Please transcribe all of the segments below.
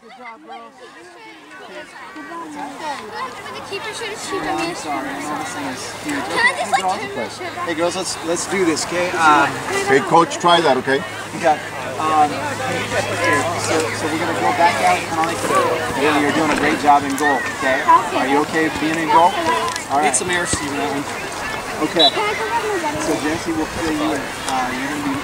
Good job, girls. The keeper should have cheated me. Sorry, this thing is huge. Can I just like turn my shirt? Hey girls, let's let's do this, okay? Um, Okay, coach, try that, okay? you got. Um, so, so we're gonna go back out kind of like yeah, you're doing a great job in goal, okay? Are you okay with being in goal? All right. Need some air, Steven. That one. Okay. So Jesse will fill you in. Uh, you're gonna be.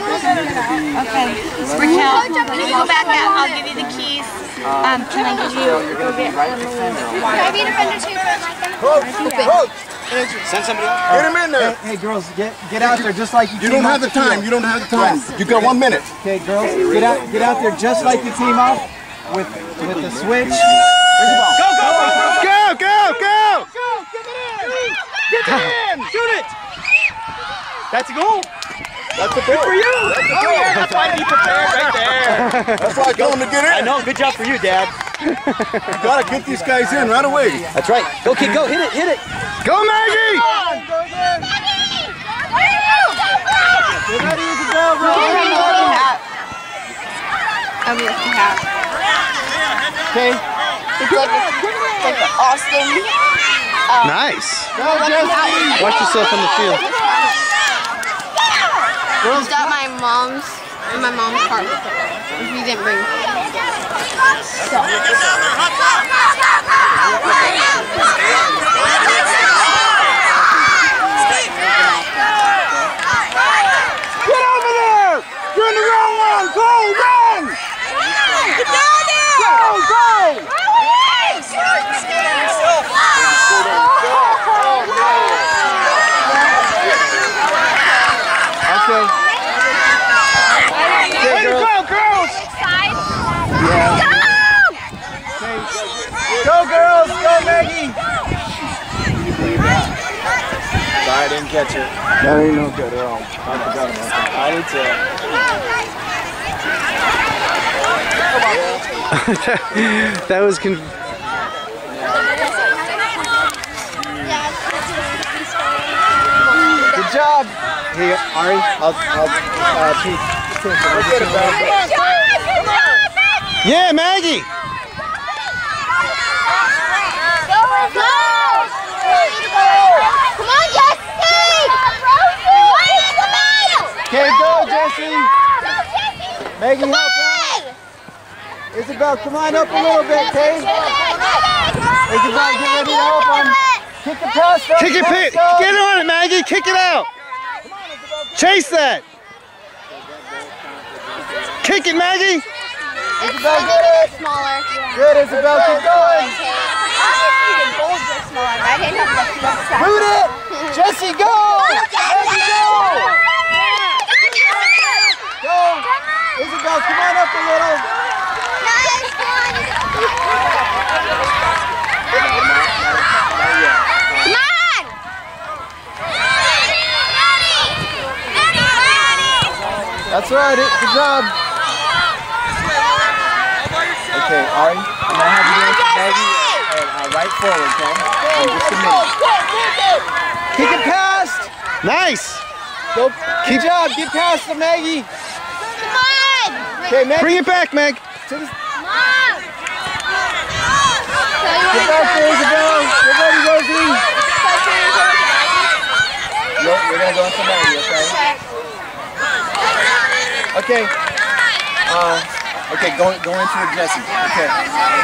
Okay. Raquel, when you go back out, I'll give you the keys. Um, can I give you? You're gonna be right defender. Can I be a defender too? Coach, coach, Send somebody else. get him in there. Hey, hey girls, get get out there just like you. You came don't have the field. time. You don't have the time. You got one minute. Okay, girls, get out, get out there just like you team up with with the switch. Where's the ball? Go, go, Go, go, go! go! Get it in! Get it in! Shoot it! That's a goal. That's a goal. For you. That's Oh yeah, that's why be prepared right there. That's why I told him to get in. I know. Good job for you, Dad. You gotta get these guys in right away. That's right. Go, kid. Go. Hit it. Hit it. Go, Maggie! Go again. Get ready to go, bro. I'll be looking hat. Okay. It's like, it's like the Austin. Nice. Go, Jesse. Watch yourself on the field. Is that my mom's? My mom's part. If you didn't bring. Get over there! You're in the wrong one! Go, run! Go, go! Okay. Okay, girls. Go, girls! Go, girls! Go, Maggie! Sorry, I didn't catch it. That ain't no good at all. I forgot about that. I did too. That was con- Good job. Hey, Ari, I'll, I'll, uh, Pete. Forget about it. Yeah, Maggie. Come on, Jesse! Okay, go, Jesse. Maggie, help out. Isabel, come on up a little bit, okay? Isabel, get ready to help him. Kick the pass. first, Kick it, pass, Pit. Get on it, Maggie. Kick it out. Chase that. Kick it, Maggie. Isabel, get it. Smaller. Good, Isabel, keep going. Boot it. Jesse, go. Jesse, go. Go. Isabel, come on up a little. That's right. Good job. Okay, Ari, I'm gonna have you go to Maggie and uh, right forward, okay? In just a minute. Kick it past. Nice. Go. Good job. Get past the Maggie. Okay, Maggie. Bring it back, Meg. To the, get back there, Isabel. Get ready, Rosie. You're, you're gonna go into Maggie, okay? Okay. Uh, okay, go, go into it, Jesse. Okay.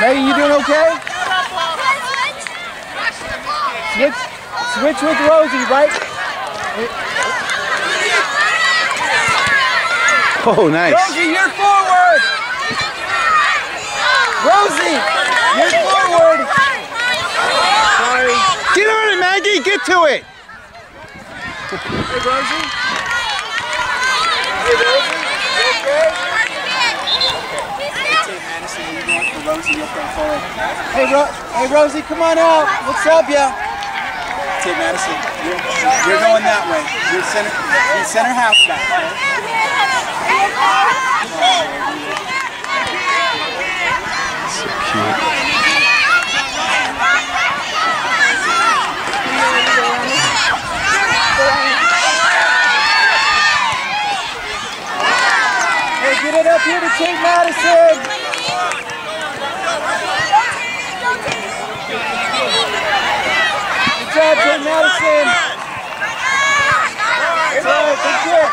Maggie, you doing okay? Switch, switch with Rosie, right? Oh, nice. Rosie, you're forward. Rosie, you're forward. Sorry. Get on it, Maggie. Get to it. Hey, Rosie. Hey, Rosie. You okay? Hey, Ro hey, Rosie, come on out. What's up, ya? Hey, Madison, you're, you're going that way. You're center, you're center halfback. okay? Hey, get it up here to Tate Madison. Good job, Tate Madison. Good job, good job.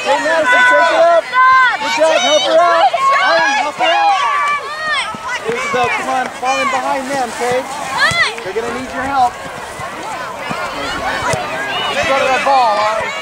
Tate Madison, take it up. Good job, help her out. Iron, help her out. Isabel, come on, fall in behind them, okay? They're gonna need your help. Let's go to that ball, all right?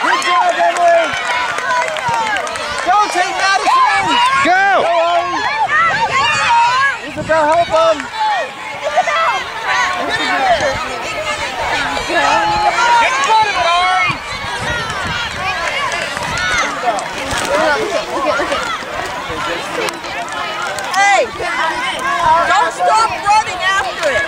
Good job, Emily. Go, Tate Madison. Go! Go, Ari. Isabel, help them. Hey! Don't stop running after it!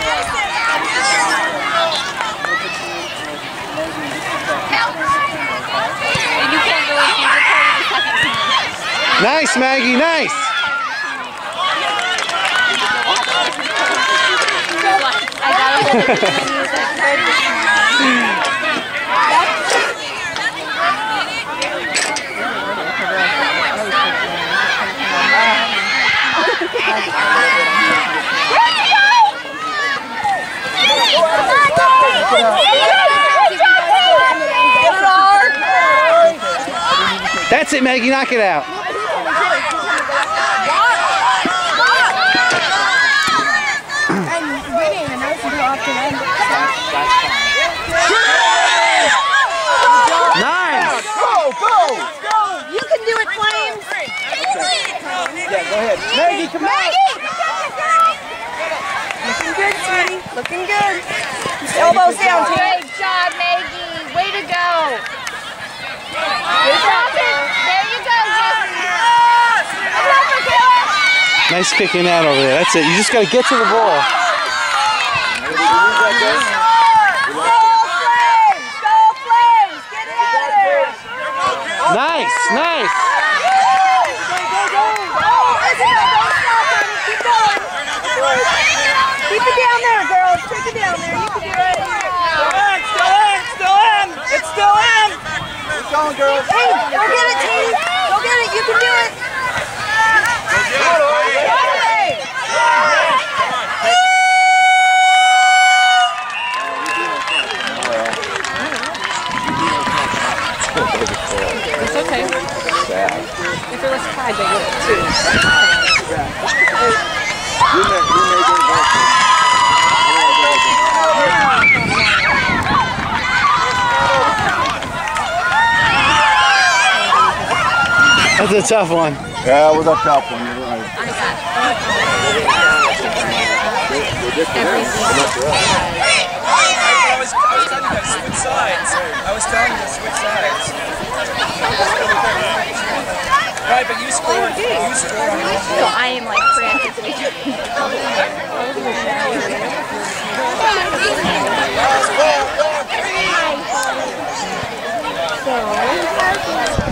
You can't go in here. You're part of the second team. Nice, Maggie, nice. That's it, Maggie, knock it out. Nice! Go, go. You can do it, Flames! Yeah, go ahead. Maggie, come on. Looking good, sweetie. Looking good. Elbows down, team. Great job, Maggie. Way to go. There you go, Justin. Come on, Michaela. Nice kicking out over there. That's it. You just got to get to the ball. Go, Flames! Go, Flames! Get it out of there! Nice, nice. Keep it down there, girls. Take it down there. You can do it. Still in, still in. It's still in. Keep going, girls. Hey, go get it, team. Go get it. You can do it. Hey! It's okay. If it was tied, they would too. You may, you may get That's a tough one. Yeah, it was a tough one. You're right. I was, I was telling you to switch sides. I was telling you to switch sides. Right, but you scored. You scored So I am like frantically. Because